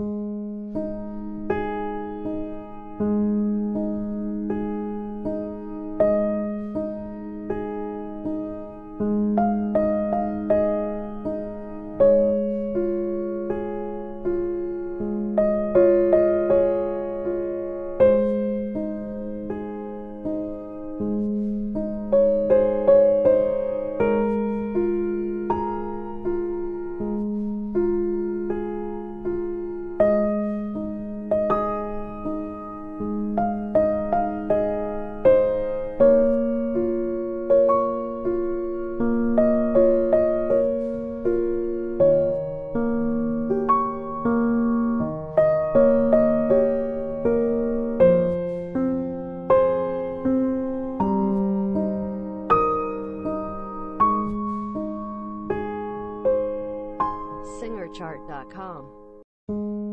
you SingerChart.com